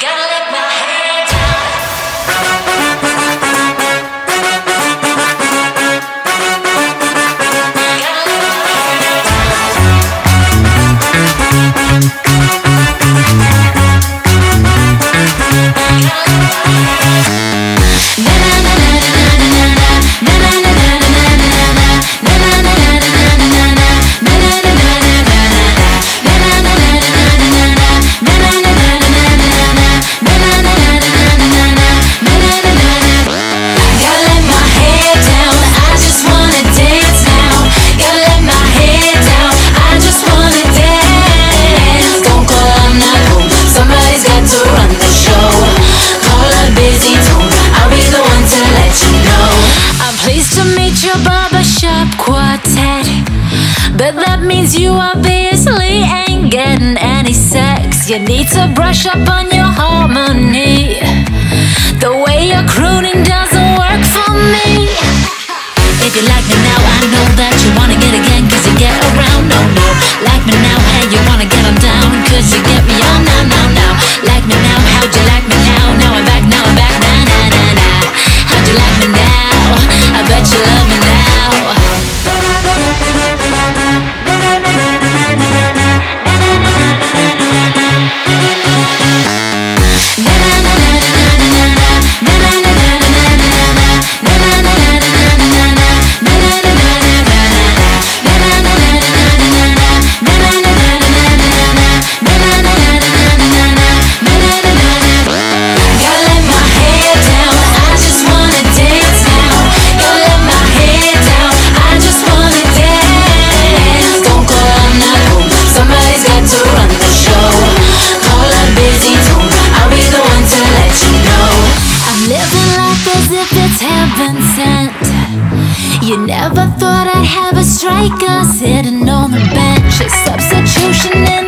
Gotta But that means you obviously ain't getting any sex. You need to brush up on your hormones. You never thought I'd have a striker sitting on the bench. A substitution